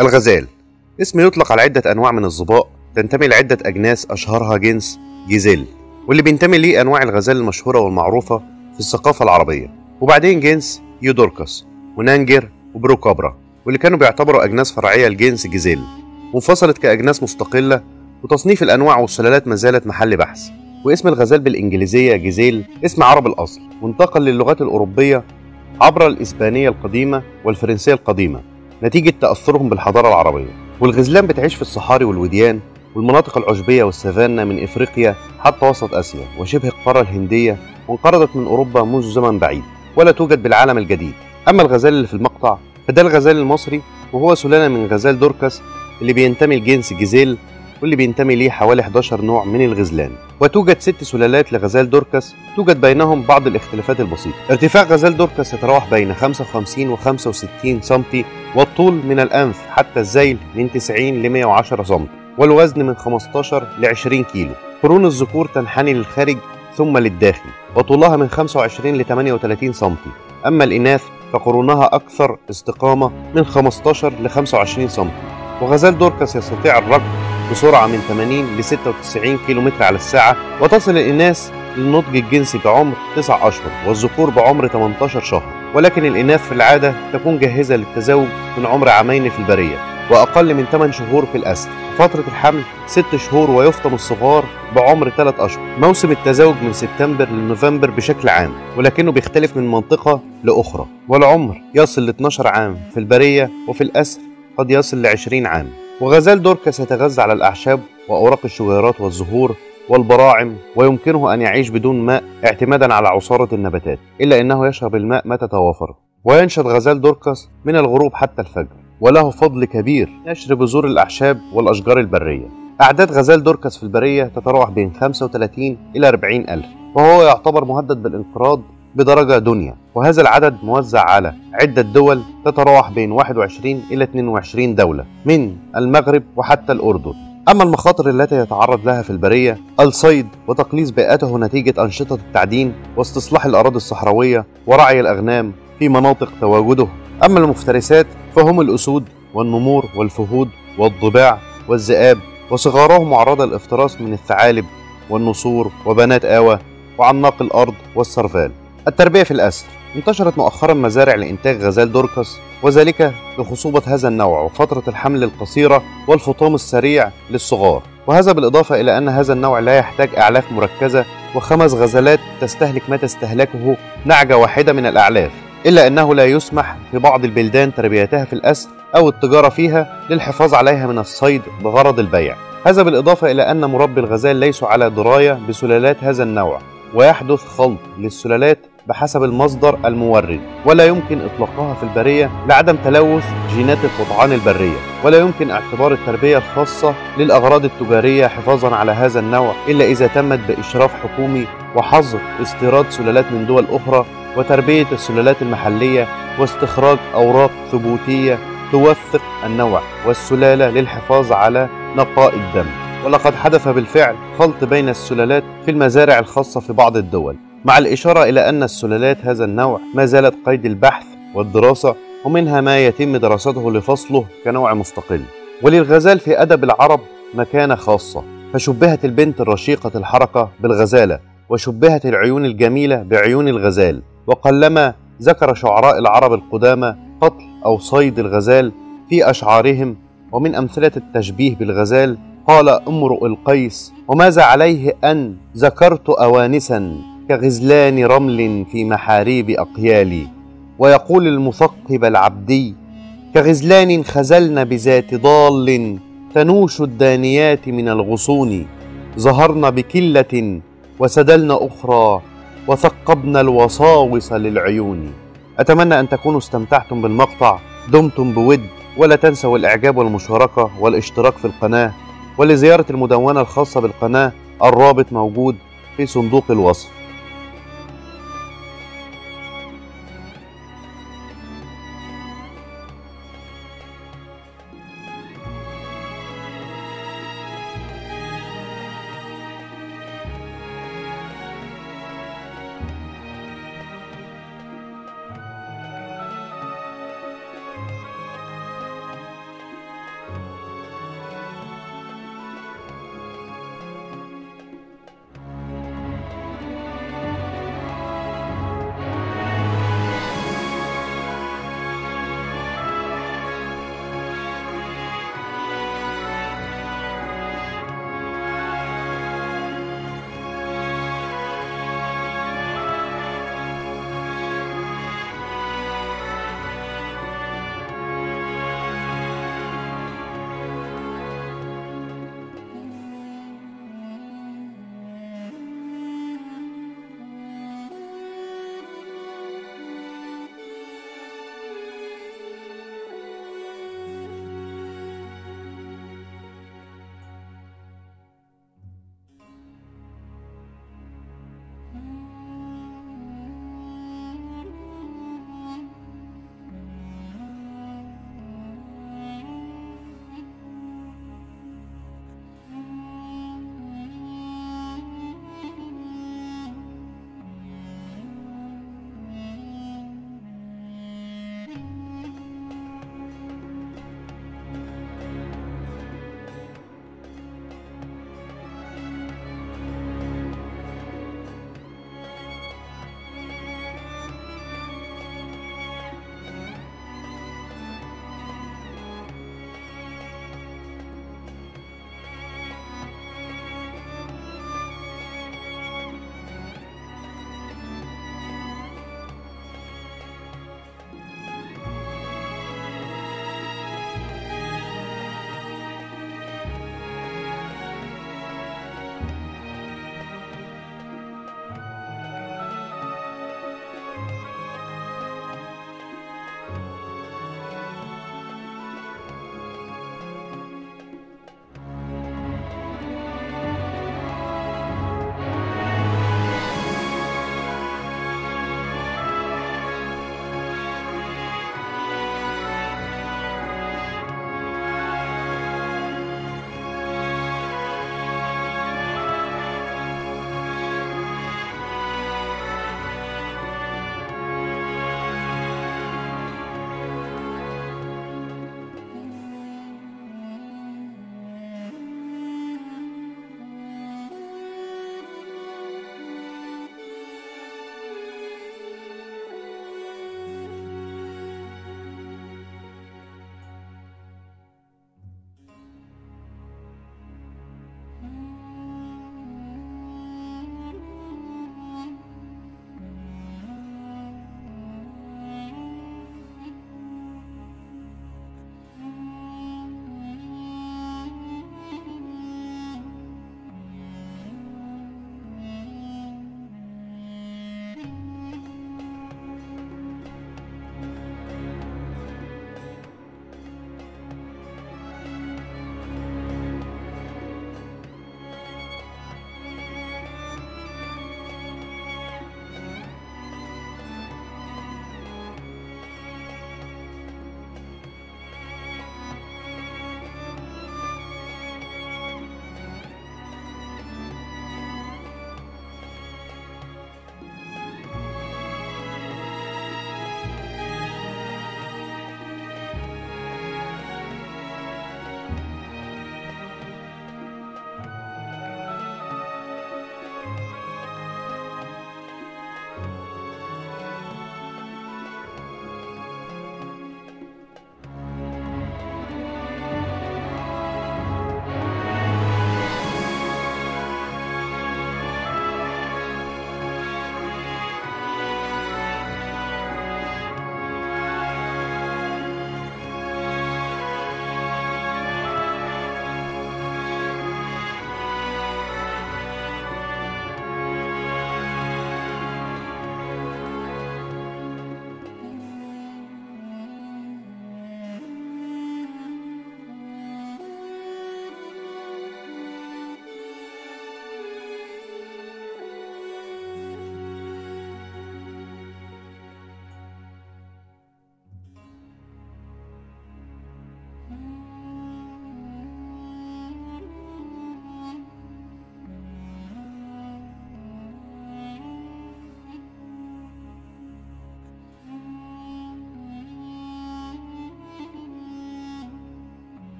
الغزال. اسم يطلق على عدة أنواع من الظباء. تنتمي لعدة أجناس أشهرها جنس جيزيل واللي بينتمي ليه أنواع الغزال المشهورة والمعروفة في الثقافة العربية. وبعدين جنس يودوركس ونانجر وبروكابرا واللي كانوا بيعتبروا أجناس فرعية لجنس جيزيل. وانفصلت كأجناس مستقلة وتصنيف الأنواع والسلالات ما زالت محل بحث. واسم الغزال بالإنجليزية جيزيل اسم عرب الأصل وانتقل للغات الأوروبية عبر الإسبانية القديمة والفرنسية القديمة. نتيجة تأثرهم بالحضارة العربية. والغزلان بتعيش في الصحاري والوديان والمناطق العشبية والسافانا من إفريقيا حتى وسط آسيا وشبه القارة الهندية وانقرضت من أوروبا منذ زمن بعيد ولا توجد بالعالم الجديد. أما الغزال اللي في المقطع فده الغزال المصري وهو سلالة من غزال دوركاس اللي بينتمي لجنس جيزيل واللي بينتمي ليه حوالي 11 نوع من الغزلان. وتوجد ست سلالات لغزال دوركاس توجد بينهم بعض الاختلافات البسيطة. ارتفاع غزال دوركاس يتراوح بين 55 و 65 سم والطول من الأنف حتى الذيل من 90 ل 110 سم والوزن من 15 ل 20 كيلو. قرون الذكور تنحني للخارج ثم للداخل وطولها من 25 ل 38 سم. أما الإناث فقرونها أكثر استقامة من 15 ل 25 سم. وغزال دوركاس يستطيع الركض بسرعة من 80 ل 96 كم على الساعة وتصل الإناث للنضج الجنسي بعمر 9 أشهر والذكور بعمر 18 شهر. ولكن الإناث في العادة تكون جاهزة للتزاوج من عمر عامين في البرية وأقل من 8 شهور في الأسد. فترة الحمل 6 شهور ويفطم الصغار بعمر 3 أشهر. موسم التزاوج من سبتمبر لنوفمبر بشكل عام ولكنه بيختلف من منطقة لأخرى. والعمر يصل ل 12 عام في البرية وفي الأسد قد يصل ل 20 عام. وغزال دوركاس يتغذى على الأعشاب وأوراق الشجيرات والزهور والبراعم ويمكنه أن يعيش بدون ماء اعتمادا على عصارة النباتات إلا أنه يشرب الماء متى توافر وينشط غزال دوركاس من الغروب حتى الفجر وله فضل كبير نشر بذور الأعشاب والأشجار البرية. أعداد غزال دوركاس في البرية تتراوح بين 35 إلى 40 ألف وهو يعتبر مهدد بالانقراض بدرجة دنيا. وهذا العدد موزع على عدة دول تتراوح بين 21 إلى 22 دولة من المغرب وحتى الأردن. أما المخاطر التي يتعرض لها في البرية الصيد وتقليص بيئته نتيجة أنشطة التعدين واستصلاح الأراضي الصحراوية ورعي الأغنام في مناطق تواجده. أما المفترسات فهم الأسود والنمور والفهود والضباع والذئاب وصغارهم معرضة للافتراس من الثعالب والنسور وبنات آوى وعناق الأرض والسرفال التربية في الأسر. انتشرت مؤخرا مزارع لإنتاج غزال دوركاس وذلك لخصوبة هذا النوع وفترة الحمل القصيرة والفطام السريع للصغار. وهذا بالإضافة إلى أن هذا النوع لا يحتاج أعلاف مركزة وخمس غزلات تستهلك ما تستهلكه نعجة واحدة من الأعلاف إلا أنه لا يسمح في بعض البلدان تربيتها في الأسر أو التجارة فيها للحفاظ عليها من الصيد بغرض البيع. هذا بالإضافة إلى أن مربي الغزال ليسوا على دراية بسلالات هذا النوع ويحدث خلط للسلالات بحسب المصدر المورد ولا يمكن إطلاقها في البرية لعدم تلوث جينات القطعان البرية ولا يمكن اعتبار التربية الخاصة للأغراض التجارية حفاظا على هذا النوع إلا إذا تمت بإشراف حكومي وحظر استيراد سلالات من دول أخرى وتربية السلالات المحلية واستخراج أوراق ثبوتية توثق النوع والسلالة للحفاظ على نقاء الدم. ولقد حدث بالفعل خلط بين السلالات في المزارع الخاصة في بعض الدول. مع الإشارة إلى أن السلالات هذا النوع ما زالت قيد البحث والدراسة ومنها ما يتم دراسته لفصله كنوع مستقل. وللغزال في أدب العرب مكانة خاصة فشبهت البنت الرشيقة الحركة بالغزالة وشبهت العيون الجميلة بعيون الغزال. وقلما ذكر شعراء العرب القدامى قتل أو صيد الغزال في أشعارهم ومن أمثلة التشبيه بالغزال قال امرؤ القيس وماذا عليه أن ذكرت أوانسا؟ كغزلان رمل في محاريب أقيالي ويقول المثقب العبدي كغزلان خزلن بذات ضال تنوش الدانيات من الغصون ظهرن بكلة وسدلن أخرى وثقبن الوصاوص للعيون. أتمنى أن تكونوا استمتعتم بالمقطع دمتم بود ولا تنسوا الإعجاب والمشاركة والاشتراك في القناة ولزيارة المدونة الخاصة بالقناة الرابط موجود في صندوق الوصف.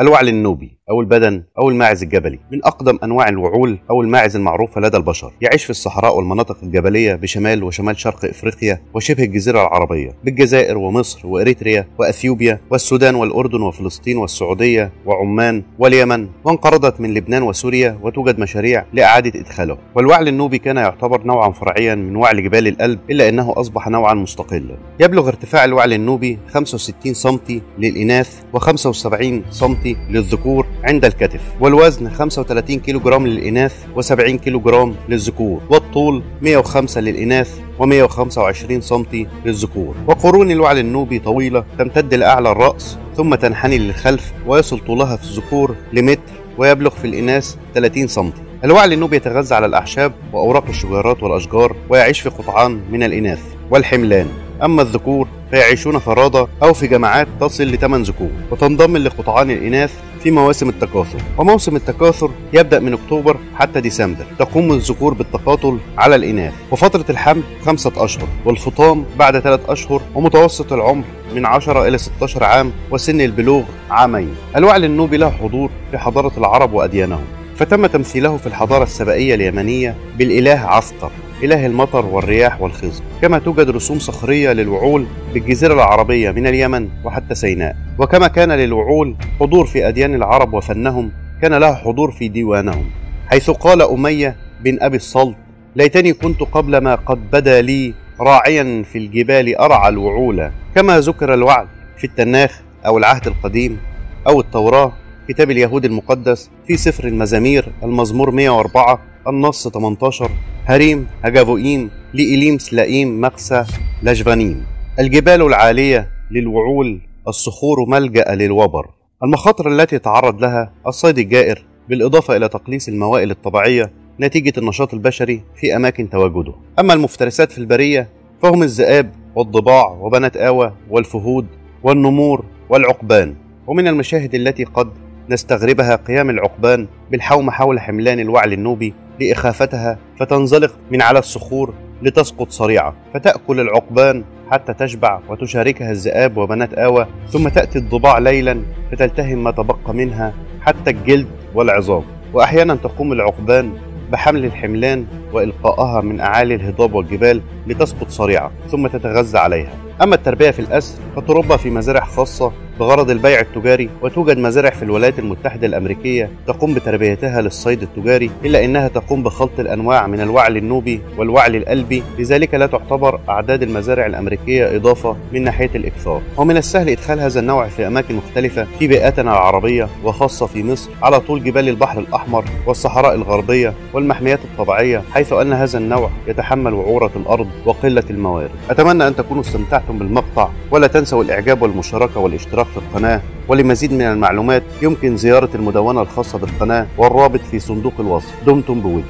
الوعل النوبي. أو البدن أو الماعز الجبلي. من أقدم أنواع الوعول أو الماعز المعروفة لدى البشر. يعيش في الصحراء والمناطق الجبلية بشمال وشمال شرق إفريقيا وشبه الجزيرة العربية بالجزائر ومصر وإريتريا وأثيوبيا والسودان والأردن وفلسطين والسعودية وعمان واليمن وانقرضت من لبنان وسوريا وتوجد مشاريع لإعادة إدخاله. والوعل النوبي كان يعتبر نوعا فرعيا من وعل جبال الألب إلا أنه أصبح نوعا مستقلا يبلغ ارتفاع الوعل النوبي 65 سم للإناث و75 سم للذكور عند الكتف. والوزن 35 كيلو جرام للإناث و70 كيلو جرام للذكور. والطول 105 للإناث و125 سم للذكور. وقرون الوعل النوبي طويلة تمتد لأعلى الرأس ثم تنحني للخلف ويصل طولها في الذكور لمتر ويبلغ في الإناث 30 سم الوعل النوبي يتغذى على الأعشاب وأوراق الشجيرات والأشجار ويعيش في قطعان من الإناث والحملان. أما الذكور فيعيشون فرادى أو في جماعات تصل لثمان ذكور وتنضم لقطعان الإناث في مواسم التكاثر وموسم التكاثر يبدأ من أكتوبر حتى ديسمبر تقوم الذكور بالتقاتل على الإناث وفترة الحمل خمسة أشهر والفطام بعد ثلاث أشهر ومتوسط العمر من 10 إلى 16 عام وسن البلوغ عامين. الوعل النوبي له حضور في حضارة العرب وأديانهم فتم تمثيله في الحضارة السبائية اليمنية بالإله عسقر. إله المطر والرياح والخزي. كما توجد رسوم صخرية للوعول بالجزيرة العربية من اليمن وحتى سيناء. وكما كان للوعول حضور في أديان العرب وفنهم كان له حضور في ديوانهم. حيث قال أمية بن أبي الصلت ليتني كنت قبل ما قد بدا لي راعيا في الجبال أرعى الوعول. كما ذكر الوعل في التناخ أو العهد القديم أو التوراة كتاب اليهود المقدس في سفر المزامير المزمور 104 النص 18 هريم هجافوئيم لإليم سلائيم مقسى لجفانيم. الجبال العالية للوعول الصخور ملجأ للوبر. المخاطر التي تعرض لها الصيد الجائر بالإضافة إلى تقليص الموائل الطبيعية نتيجة النشاط البشري في أماكن تواجده. أما المفترسات في البرية فهم الذئاب والضباع وبنات آوى والفهود والنمور والعقبان. ومن المشاهد التي قد نستغربها قيام العقبان بالحوم حول حملان الوعل النوبي لإخافتها فتنزلق من على الصخور لتسقط صريعة. فتأكل العقبان حتى تشبع وتشاركها الذئاب وبنات آوى ثم تأتي الضباع ليلا فتلتهم ما تبقى منها حتى الجلد والعظام. وأحيانا تقوم العقبان بحمل الحملان وإلقائها من أعالي الهضاب والجبال لتسقط صريعة ثم تتغذى عليها. أما التربية في الأسر فتربى في مزارع خاصة بغرض البيع التجاري وتوجد مزارع في الولايات المتحدة الأمريكية تقوم بتربيتها للصيد التجاري إلا أنها تقوم بخلط الأنواع من الوعل النوبي والوعل الألبي لذلك لا تعتبر أعداد المزارع الأمريكية إضافة من ناحية الإكثار. ومن السهل إدخال هذا النوع في أماكن مختلفة في بيئاتنا العربية وخاصة في مصر على طول جبال البحر الأحمر والصحراء الغربية والمحميات الطبيعية حيث أن هذا النوع يتحمل وعورة الأرض وقلة الموارد. أتمنى أن تكونوا استمتعتم بالمقطع ولا تنسوا الإعجاب والمشاركة والاشتراك في القناة ولمزيد من المعلومات يمكن زيارة المدونة الخاصة بالقناة والرابط في صندوق الوصف. دمتم بود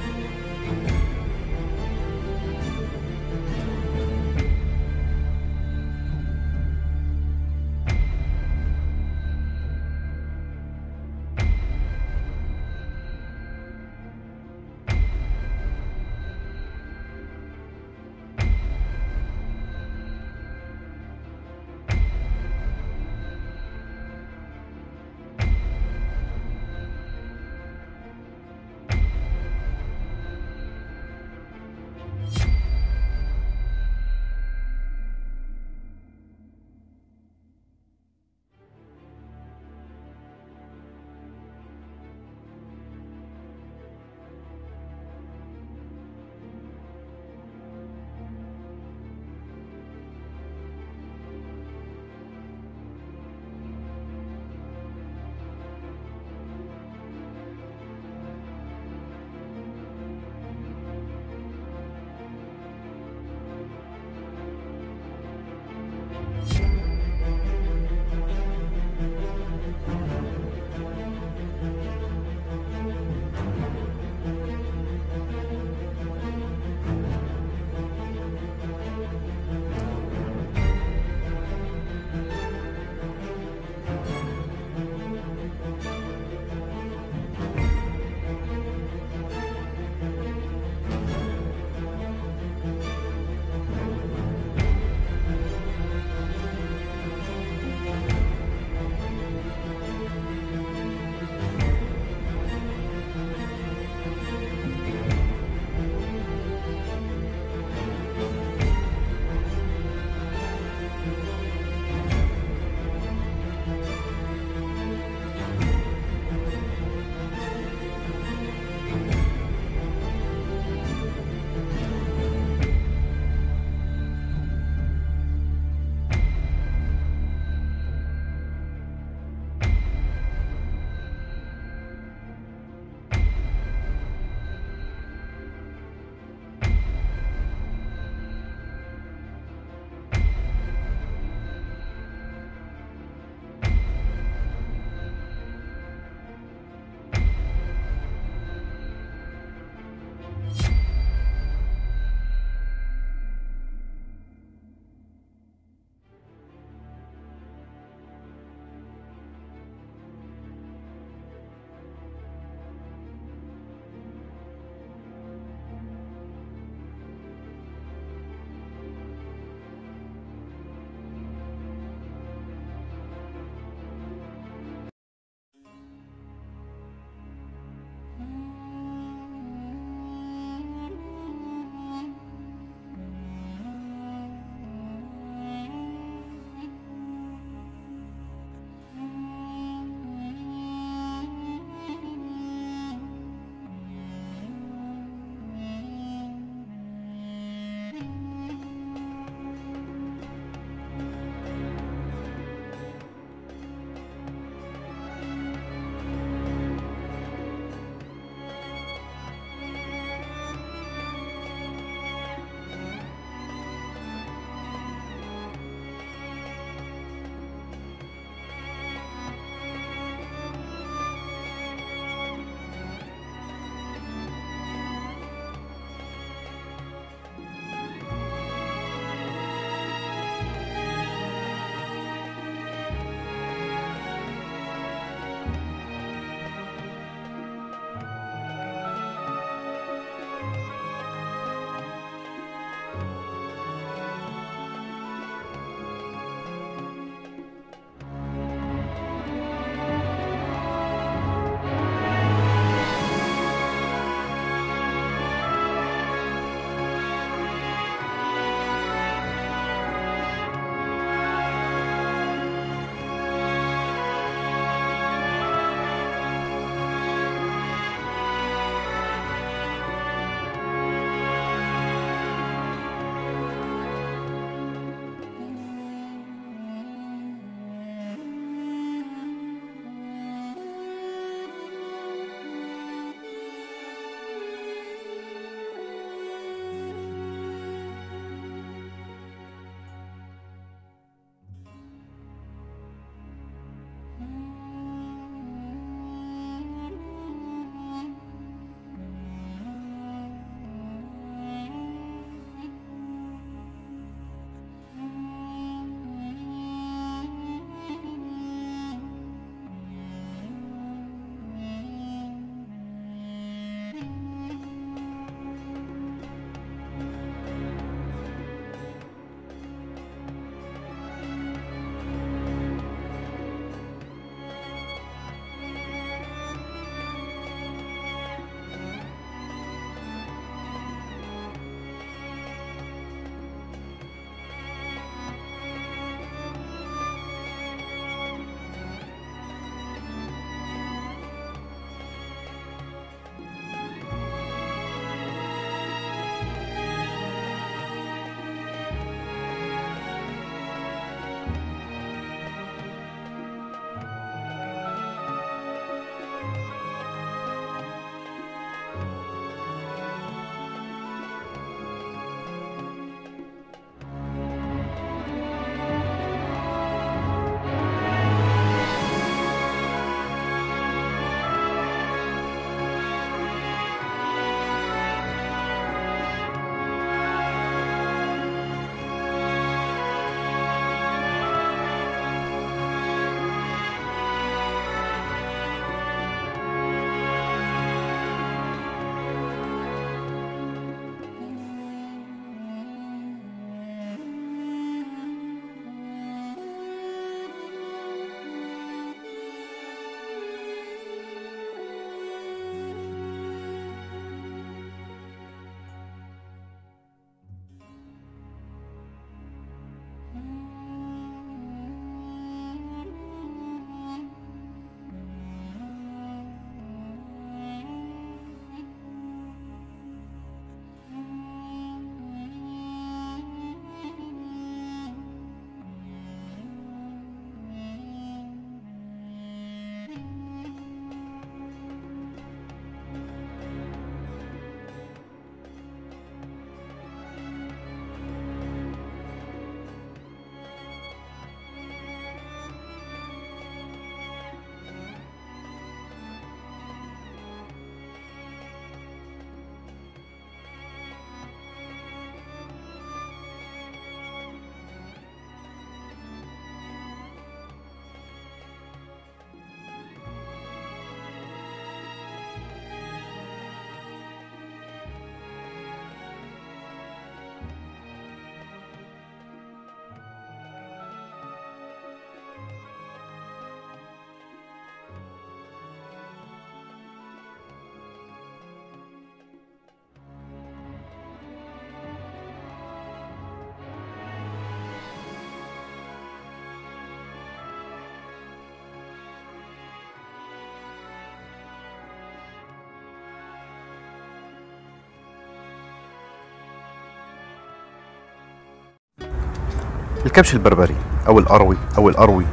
الكبش البربري أو الأروي أو الأروي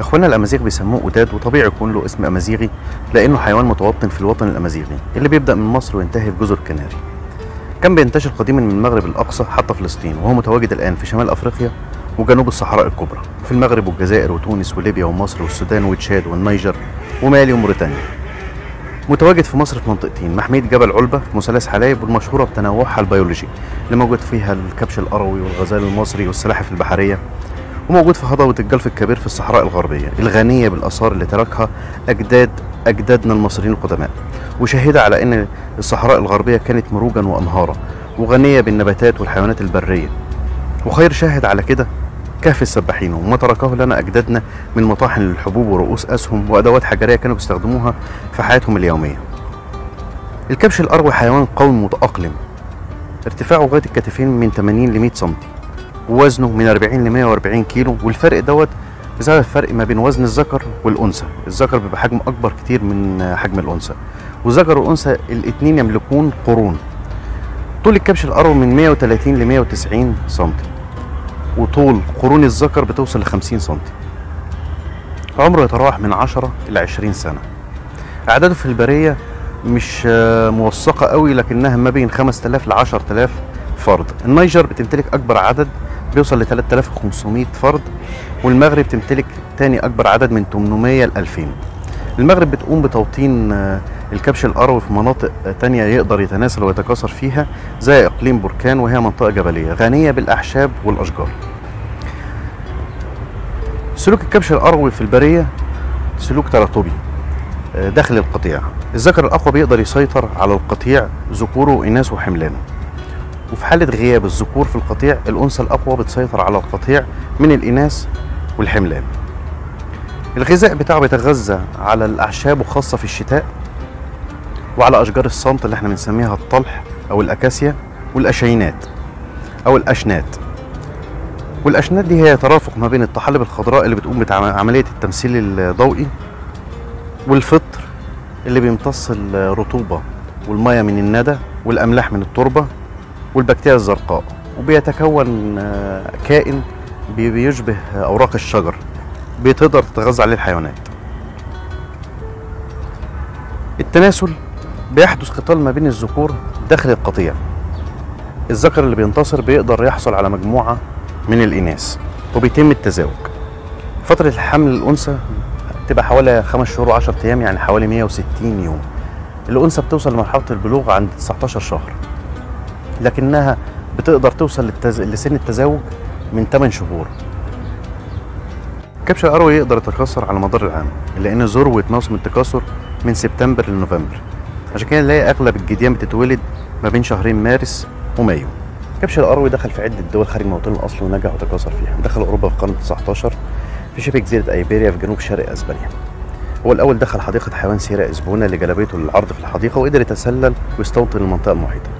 إخواننا الأمازيغ بيسموه قداد وطبيعي يكون له اسم أمازيغي لأنه حيوان متوطن في الوطن الأمازيغي اللي بيبدأ من مصر وينتهي في جزر كناري كان بينتشر قديما من المغرب الأقصى حتى فلسطين وهو متواجد الآن في شمال أفريقيا وجنوب الصحراء الكبرى في المغرب والجزائر وتونس وليبيا ومصر والسودان وتشاد والنيجر ومالي وموريتانيا. متواجد في مصر في منطقتين محمية جبل علبة في مثلث حلايب والمشهورة بتنوعها البيولوجي. اللي موجود فيها الكبش الأروي والغزال المصري والسلاحف البحرية وموجود في هضبة الجلف الكبير في الصحراء الغربية الغنية بالآثار اللي تركها أجداد أجدادنا المصريين القدماء. وشاهدة على أن الصحراء الغربية كانت مروجا وأنهارا وغنية بالنباتات والحيوانات البرية. وخير شاهد على كده كهف السباحين وما تركه لنا أجدادنا من مطاحن للحبوب ورؤوس أسهم وأدوات حجرية كانوا بيستخدموها في حياتهم اليومية. الكبش الأروي حيوان قوي متأقلم ارتفاعه لغاية الكتفين من 80 ل 100 سم ووزنه من 40 ل 140 كيلو. والفرق دوت بسبب الفرق ما بين وزن الذكر والأنثى. الذكر بيبقى حجمه أكبر كتير من حجم الأنثى. والذكر والأنثى الاتنين يملكون قرون. طول الكبش الأروي من 130 ل 190 سم وطول قرون الذكر بتوصل ل 50 سم عمره يتراوح من 10 إلى 20 سنة. أعداده في البرية مش موثقة قوي لكنها ما بين 5000 ل 10000 فرد. النيجر بتمتلك أكبر عدد بيوصل ل 3500 فرد والمغرب تمتلك تاني أكبر عدد من 800 ل 2000 المغرب بتقوم بتوطين آه، الكبش الأروي في مناطق تانية يقدر يتناسل ويتكاثر فيها زي إقليم بركان وهي منطقة جبلية غنية بالأعشاب والأشجار. سلوك الكبش الأروي في البرية سلوك تراتبي. داخل القطيع. الذكر الأقوى بيقدر يسيطر على القطيع ذكوره وإناثه وحملانه وفي حالة غياب الذكور في القطيع الأنثى الأقوى بتسيطر على القطيع من الإناث والحملان. الغذاء بتاعه بيتغذى على الأعشاب وخاصة في الشتاء وعلى أشجار الصمت اللي إحنا بنسميها الطلح أو الأكاسيا والأشينات أو الأشنات. والأشنات دي هي ترافق ما بين الطحالب الخضراء اللي بتقوم بعملية التمثيل الضوئي والفطر اللي بيمتص الرطوبة والمية من الندى والأملاح من التربة والبكتيريا الزرقاء وبيتكون آه، كائن بي- بيشبه أوراق الشجر بتقدر تتغذى عليه الحيوانات. التناسل بيحدث قتال ما بين الذكور داخل القطيع الذكر اللي بينتصر بيقدر يحصل على مجموعة من الإناث وبيتم التزاوج. فترة الحمل الأنثى تبقى حوالي خمس شهور وعشرة أيام يعني حوالي 160 يوم. الأنثى بتوصل لمرحلة البلوغ عند 19 شهر. لكنها بتقدر توصل للتز... لسن التزاوج من 8 شهور. كبش الأروي يقدر يتكاثر على مدار العام لأن ذروة موسم التكاثر من سبتمبر لنوفمبر. عشان كده نلاقي أغلب الجديان بتتولد ما بين شهرين مارس ومايو. كبش الأروي دخل في عدة دول خارج موطنه الأصلي ونجح وتكاثر فيها. دخل أوروبا في القرن 19 في شبه جزيرة أيبيريا في جنوب شرق أسبانيا. هو الأول دخل حديقة حيوان سيرة إسبونا اللي جلبته العرض في الحديقة وقدر يتسلل ويستوطن المنطقة المحيطة.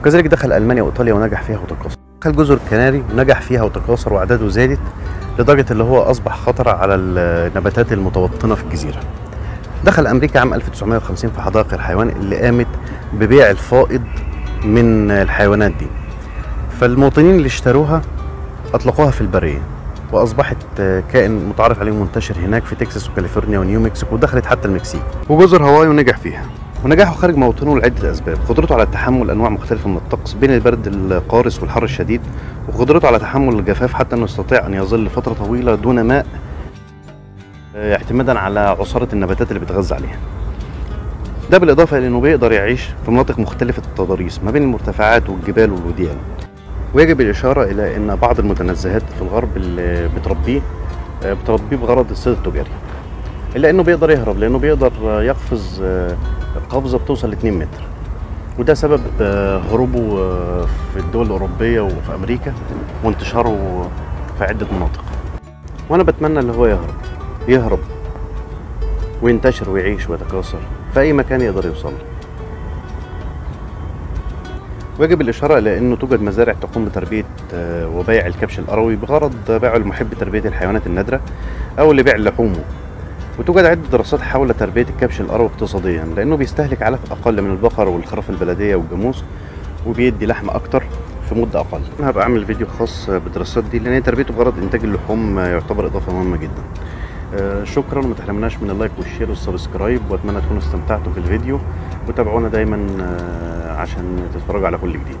وكذلك دخل ألمانيا وإيطاليا ونجح فيها وتكاثر دخل جزر الكناري ونجح فيها وتكاثر وأعداده زادت لدرجة اللي هو أصبح خطر على النباتات المتوطنة في الجزيرة. دخل أمريكا عام 1950 في حدائق الحيوان اللي قامت ببيع الفائض من الحيوانات دي. فالمواطنين اللي اشتروها أطلقوها في البرية. وأصبحت كائن متعارف عليه منتشر هناك في تكساس وكاليفورنيا ونيو مكسيكو ودخلت حتى المكسيك. وجزر هاواي ونجح فيها. ونجاحه خارج موطنه لعدة أسباب. قدرته على تحمل أنواع مختلفة من الطقس بين البرد القارس والحر الشديد وقدرته على تحمل الجفاف حتى أنه يستطيع أن يظل فترة طويلة دون ماء آه، اعتمادا على عصارة النباتات اللي بيتغذى عليها. ده بالإضافة إلى أنه بيقدر يعيش في مناطق مختلفة التضاريس ما بين المرتفعات والجبال والوديان. ويجب الإشارة إلى أن بعض المتنزهات في الغرب اللي بتربيه آه، بتربيه بغرض الصيد التجاري. إلا أنه بيقدر يهرب لأنه بيقدر يقفز آه، قفزة بتوصل ل 2 متر. وده سبب آه، هروبه في الدول الأوروبية وفي أمريكا وانتشاره في عدة مناطق. وأنا بتمنى اللي هو يهرب يهرب وينتشر ويعيش ويتكاثر في أي مكان يقدر يوصل له. ويجب الإشارة إلى أنه توجد مزارع تقوم بتربية آه، وبيع الكبش الأروي بغرض بيعه المحب تربية الحيوانات النادرة أو لبيع لحومه. وتوجد عدة دراسات حول تربية الكبش الأروي اقتصاديا لأنه بيستهلك علف أقل من البقر والخراف البلدية والجاموس وبيدي لحم أكتر في مدة أقل. أنا هبقى أعمل فيديو خاص بالدراسات دي هي تربيته بغرض إنتاج اللحوم يعتبر إضافة مهمة جدا. آه، شكرا. وما تحرمناش من ال like وال share وال subscribe وأتمنى تكونوا استمتعتوا في الفيديو وتابعونا دايما آه، عشان تتفرجوا على كل جديد.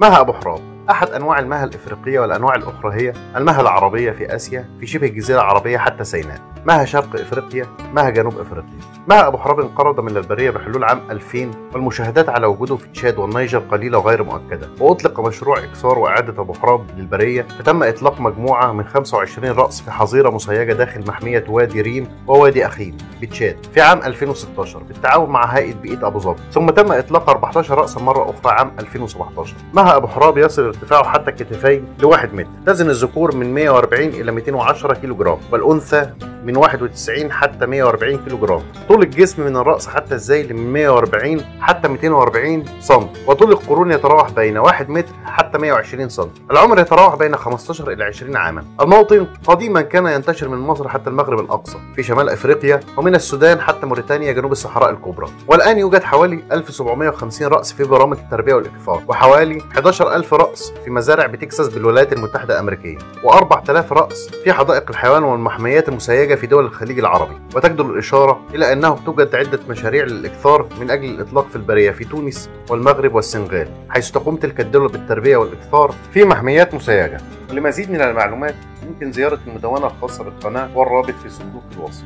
مهأ أبو حراب أحد أنواع المهأ الإفريقية والأنواع الأخرى هي المهأ العربية في آسيا في شبه الجزيرة العربية حتى سيناء. مها شرق إفريقيا مها جنوب إفريقيا. مها أبو حراب انقرض من البرية بحلول عام 2000 والمشاهدات على وجوده في تشاد والنيجر قليلة وغير مؤكدة. وأطلق مشروع إكسار وإعادة أبو حراب للبرية. فتم إطلاق مجموعة من 25 رأس في حظيرة مسيجة داخل محمية وادي ريم ووادي أخيم بتشاد في عام 2016 بالتعاون مع هيئة بيئة أبو ظبي. ثم تم إطلاق 14 رأسا مرة أخرى عام 2017 مها أبو حراب يصل ارتفاعه حتى الكتفين لواحد متر. تزن الذكور من 140 إلى 210 كيلو جرام والأنثى من 91 حتى 140 كيلو جرام طول الجسم من الرأس حتى الذيل من 140 حتى 240 سم. وطول القرون يتراوح بين 1 متر حتى 120 سم. العمر يتراوح بين 15 إلى 20 عاما. الموطن قديما كان ينتشر من مصر حتى المغرب الأقصى في شمال أفريقيا ومن السودان حتى موريتانيا جنوب الصحراء الكبرى. والآن يوجد حوالي 1750 رأس في برامج التربية والإكفار وحوالي 11000 رأس في مزارع بتكساس بالولايات المتحدة الأمريكية و4000 رأس في حدائق الحيوان والمحميات المسيجة في دول الخليج العربي وتجدر الإشارة إلى أنه توجد عدة مشاريع للإكثار من أجل الإطلاق في البرية في تونس والمغرب والسنغال حيث تقوم تلك الدول بالتربية والإكثار في محميات مسيجة لمزيد من المعلومات يمكن زيارة المدونة الخاصة بالقناة والرابط في صندوق الوصف.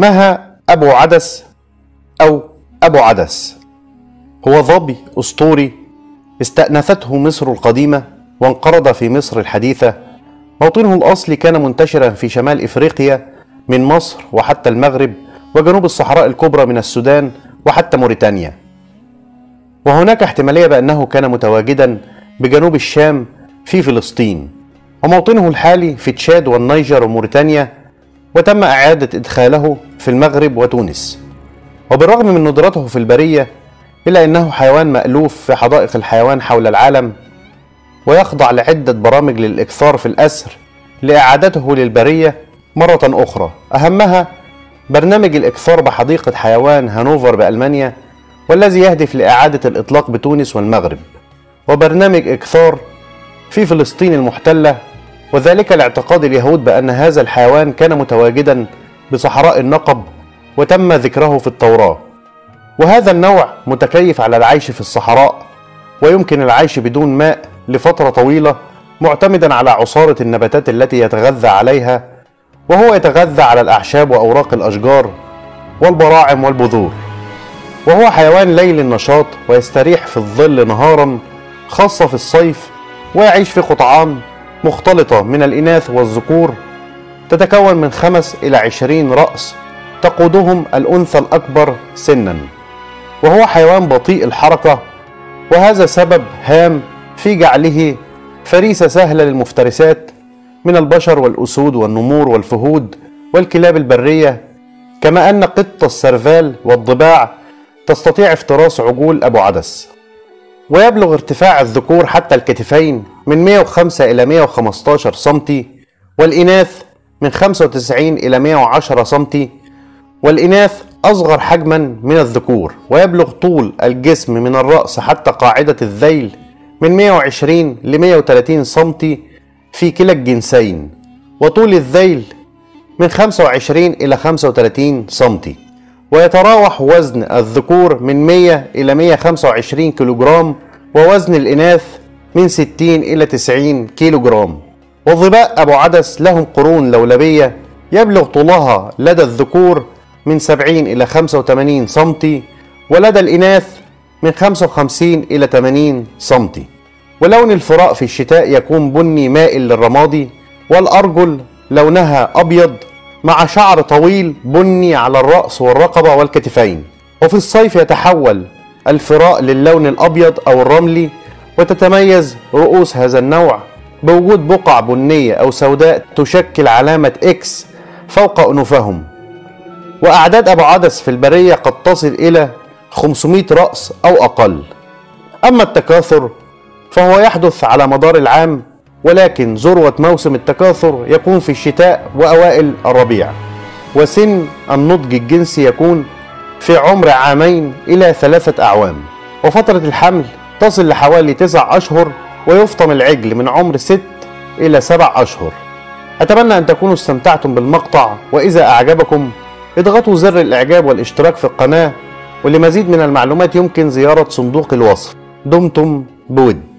مها أبو عدس أو أبو عدس. هو ظبي أسطوري استأنفته مصر القديمة وانقرض في مصر الحديثة. موطنه الأصلي كان منتشرا في شمال إفريقيا من مصر وحتى المغرب وجنوب الصحراء الكبرى من السودان وحتى موريتانيا. وهناك احتمالية بأنه كان متواجدا بجنوب الشام في فلسطين. وموطنه الحالي في تشاد والنيجر وموريتانيا وتم إعادة إدخاله في المغرب وتونس. وبالرغم من ندرته في البرية إلا أنه حيوان مألوف في حدائق الحيوان حول العالم ويخضع لعدة برامج للإكثار في الأسر لإعادته للبرية مرة أخرى. أهمها برنامج الإكثار بحديقة حيوان هانوفر بألمانيا والذي يهدف لإعادة الإطلاق بتونس والمغرب. وبرنامج إكثار في فلسطين المحتلة وذلك لاعتقاد اليهود بأن هذا الحيوان كان متواجدا بصحراء النقب وتم ذكره في التوراة. وهذا النوع متكيف على العيش في الصحراء ويمكن العيش بدون ماء لفترة طويلة معتمدا على عصارة النباتات التي يتغذى عليها وهو يتغذى على الأعشاب وأوراق الأشجار والبراعم والبذور. وهو حيوان ليل النشاط ويستريح في الظل نهارا خاصة في الصيف ويعيش في قطعان مختلطة من الإناث والذكور تتكون من خمس إلى عشرين رأس تقودهم الأنثى الأكبر سنا. وهو حيوان بطيء الحركة وهذا سبب هام في جعله فريسة سهلة للمفترسات من البشر والأسود والنمور والفهود والكلاب البرية. كما أن قط السرفال والضباع تستطيع افتراس عجول أبو عدس. ويبلغ ارتفاع الذكور حتى الكتفين من 105 إلى 115 سم والإناث من 95 إلى 110 سم والإناث أصغر حجما من الذكور. ويبلغ طول الجسم من الرأس حتى قاعدة الذيل من 120 ل 130 سم في كلا الجنسين وطول الذيل من 25 إلى 35 سم. ويتراوح وزن الذكور من 100 إلى 125 كيلوغرام ووزن الإناث من 60 إلى 90 كيلوغرام. والظباء أبو عدس لهم قرون لولبية يبلغ طولها لدى الذكور من 70 إلى 85 سم ولدى الإناث من 55 إلى 80 سم ولون الفراء في الشتاء يكون بني مائل للرمادي والأرجل لونها أبيض مع شعر طويل بني على الرأس والرقبة والكتفين. وفي الصيف يتحول الفراء للون الأبيض أو الرملي وتتميز رؤوس هذا النوع بوجود بقع بنية أو سوداء تشكل علامة إكس فوق أنوفهم. وأعداد أبو عدس في البرية قد تصل إلى 500 رأس أو أقل. أما التكاثر فهو يحدث على مدار العام ولكن ذروة موسم التكاثر يكون في الشتاء وأوائل الربيع. وسن النضج الجنسي يكون في عمر عامين إلى ثلاثة أعوام. وفترة الحمل تصل لحوالي تسع أشهر ويفطم العجل من عمر ست إلى سبع أشهر. أتمنى أن تكونوا استمتعتم بالمقطع وإذا أعجبكم اضغطوا زر الإعجاب والاشتراك في القناة ولمزيد من المعلومات يمكن زيارة صندوق الوصف. دمتم بود.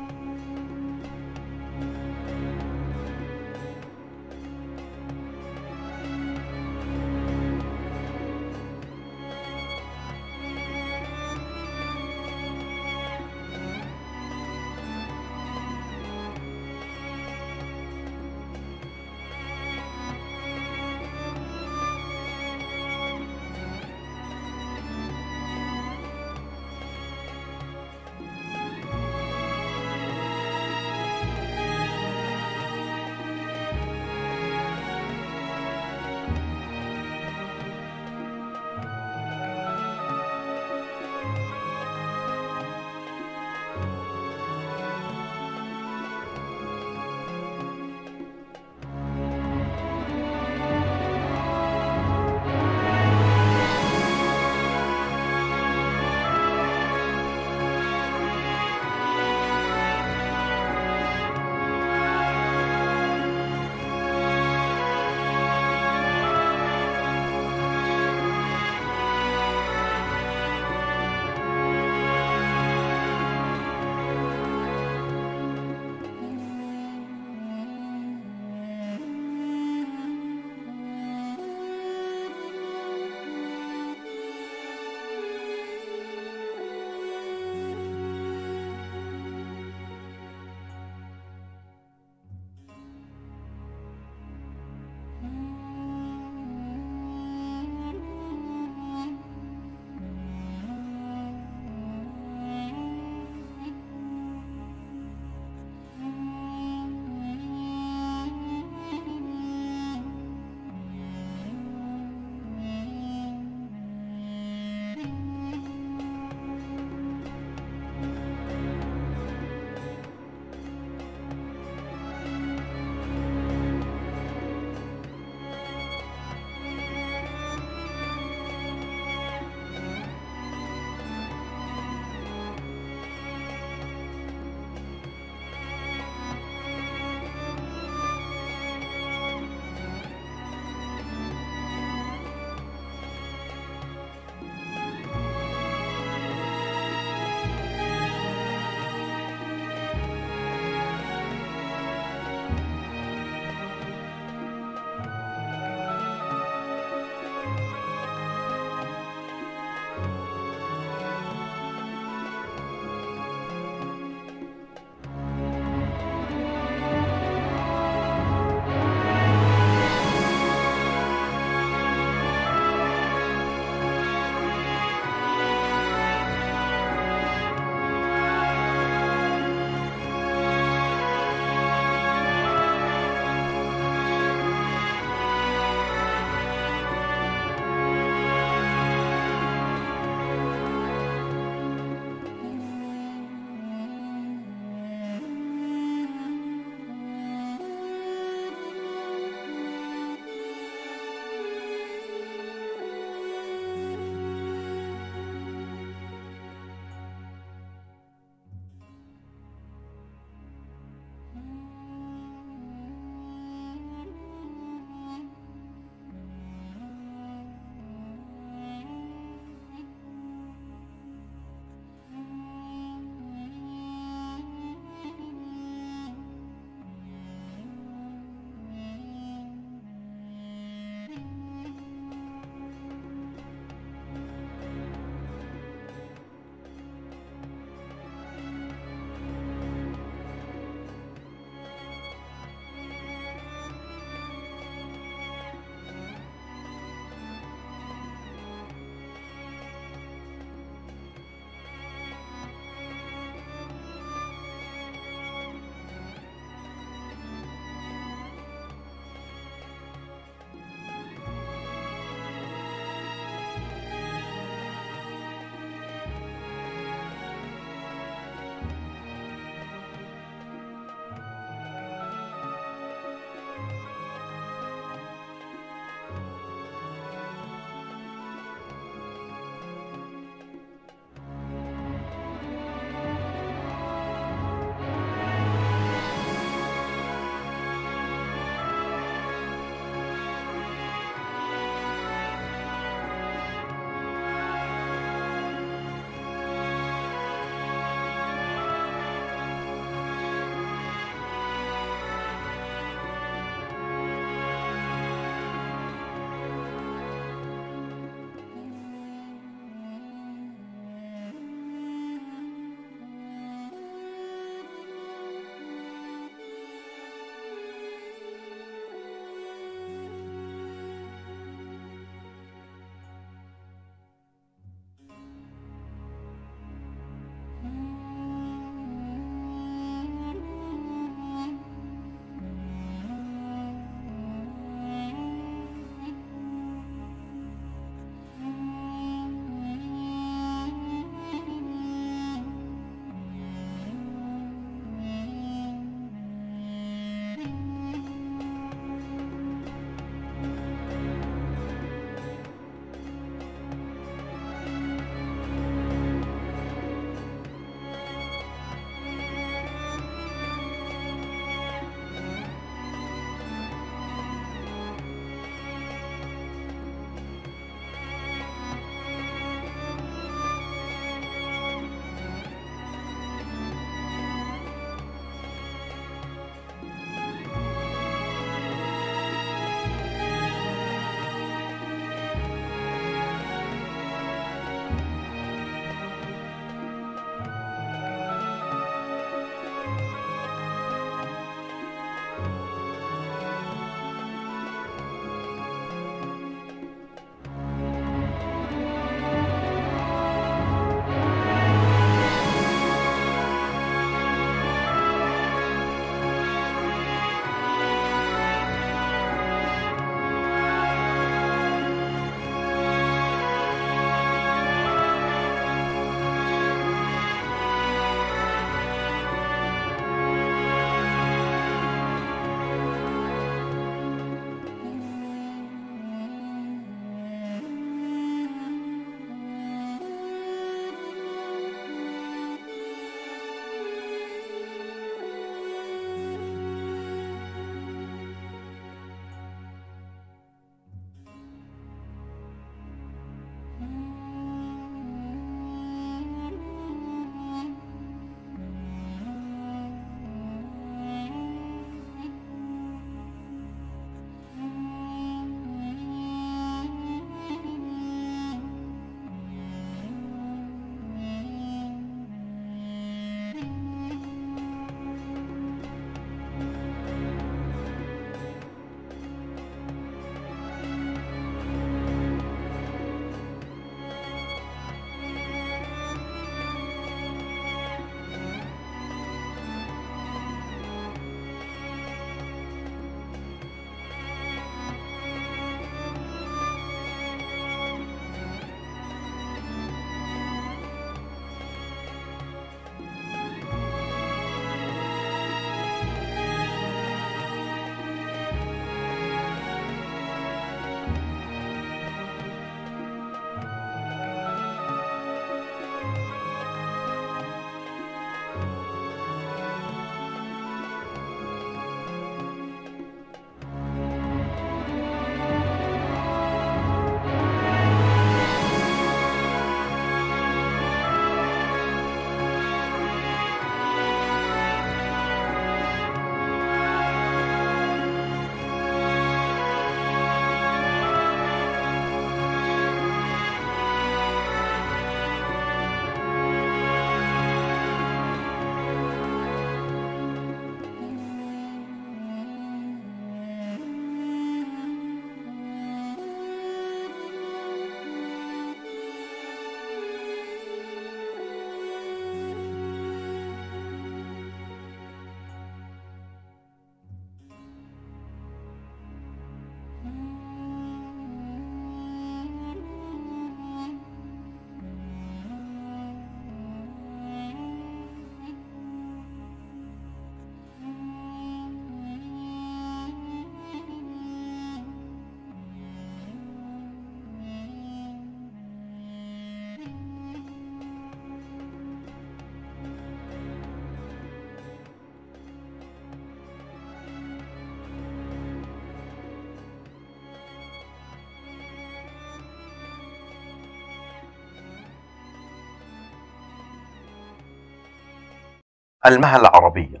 المها العربية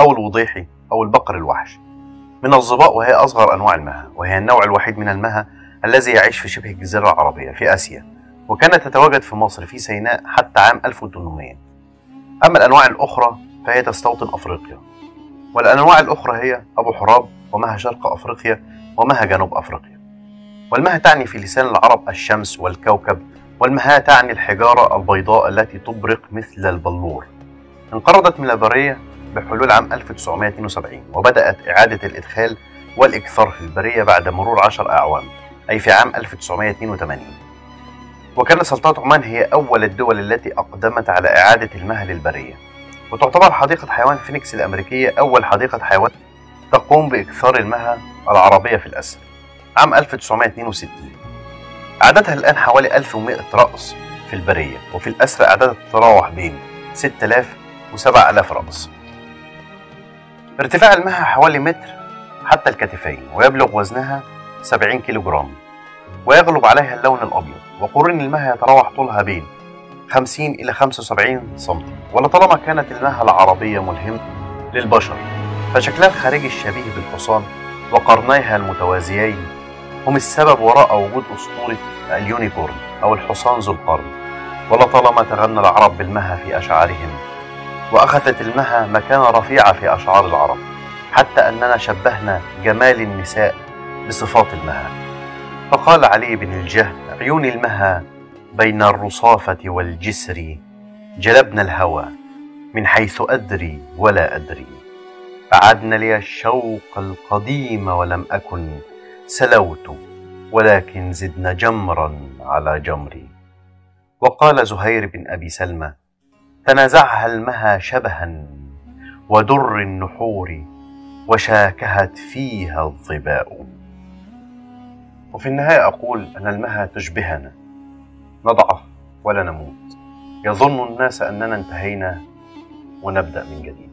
أو الوضيحي أو البقر الوحش من الظباء وهي أصغر أنواع المها وهي النوع الوحيد من المها الذي يعيش في شبه الجزيرة العربية في آسيا وكانت تتواجد في مصر في سيناء حتى عام 1800 أما الأنواع الأخرى فهي تستوطن أفريقيا والأنواع الأخرى هي أبو حراب ومها شرق أفريقيا ومها جنوب أفريقيا. والمها تعني في لسان العرب الشمس والكوكب والمها تعني الحجارة البيضاء التي تبرق مثل البلور. انقرضت من البرية بحلول عام 1972 وبدأت إعادة الإدخال والإكثار في البرية بعد مرور عشر أعوام أي في عام 1982 وكانت سلطنة عمان هي أول الدول التي أقدمت على إعادة المها للبرية وتعتبر حديقة حيوان فينيكس الأمريكية أول حديقة حيوان تقوم بإكثار المها العربية في الأسر عام 1962 عددها الآن حوالي 1100 رأس في البرية وفي الأسر أعدادها تتراوح بين 6000 و 7000 رأس. ارتفاع المها حوالي متر حتى الكتفين ويبلغ وزنها 70 كيلوغرام ويغلب عليها اللون الأبيض وقرون المها يتراوح طولها بين 50 إلى 75 سم. ولطالما كانت المها العربية ملهمة للبشر فشكلها الخارجي الشبيه بالحصان وقرنيها المتوازيين هم السبب وراء وجود أسطورة اليونيكورن أو الحصان ذو القرن. ولطالما تغنى العرب بالمها في أشعارهم وأخذت المها مكانة رفيعة في أشعار العرب حتى أننا شبهنا جمال النساء بصفات المها. فقال علي بن الجهم عيون المها بين الرصافة والجسر جلبنا الهوى من حيث أدري ولا أدري. أعدن لي الشوق القديم ولم أكن سلوت ولكن زدن جمرا على جمري. وقال زهير بن أبي سلمى تنازعها المها شبها ودر النحور وشاكهت فيها الظباء. وفي النهاية أقول أن المها تشبهنا. نضعف ولا نموت. يظن الناس أننا انتهينا ونبدأ من جديد.